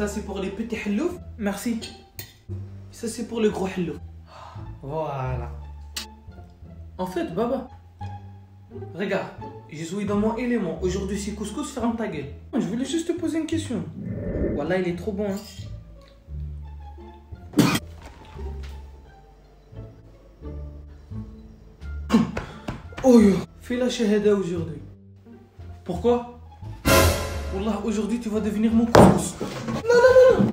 Ça, c'est pour les petits hallouf. Merci. Ça, c'est pour le gros hallouf. Voilà. En fait, Baba, regarde, je suis dans mon élément. Aujourd'hui, c'est couscous, ferme ta gueule. Je voulais juste te poser une question. Voilà, il est trop bon. Hein. Oh yo, fais la shahada aujourd'hui. Pourquoi? Wallah, aujourd'hui tu vas devenir mon couscous.